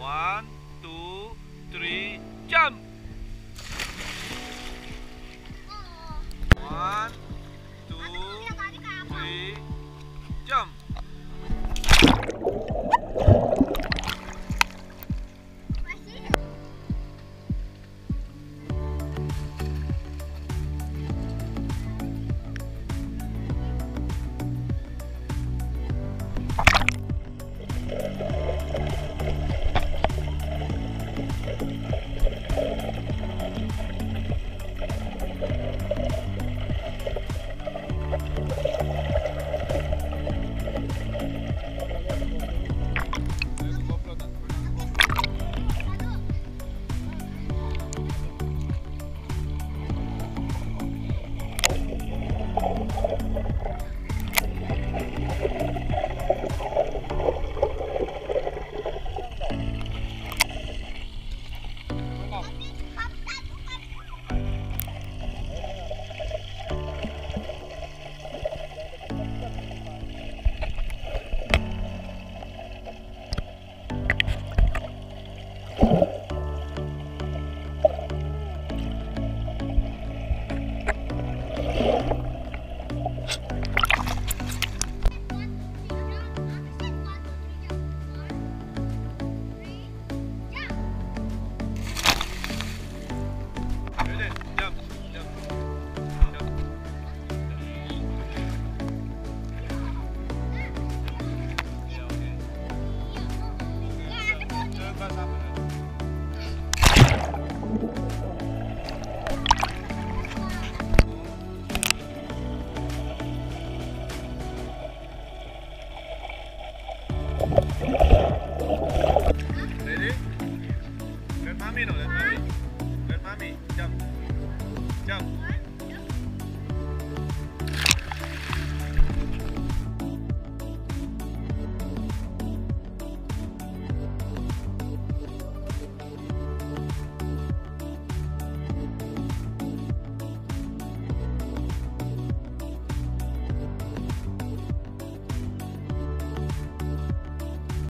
One, mami no, lihat mami. Mami, jump. Jump.